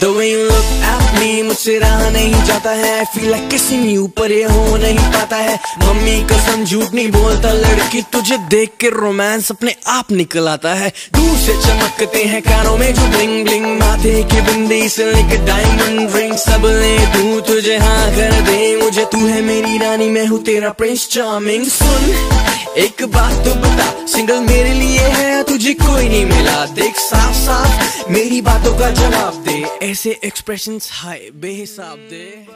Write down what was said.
The way you look at me, मुझसे रहा नहीं जाता है। I feel like kissing you, पर ये हो नहीं पाता है। मम्मी कसम झूठ नहीं बोलता, लड़की तुझे देख के रोमांस अपने आप निकल आता है। दूर से चमकते हैं कानों में जो ब्लिंग ब्लिंग माथे की बिंदी से लेकर डायमंड रिंग सब ले दूँ तुझे हाँ कर दे मुझे। तू है मेरी रानी, मैं हूँ तेरा प्रिंस चार्मिंग सुन, एक बात तो बता सिंगल मेरे लिए है, तुझे कोई नहीं मिला। देख साफ़ साफ़ मेरी बातों का जवाब दे। ऐसे एक्सप्रेशंस हाय बेहिसाब दे।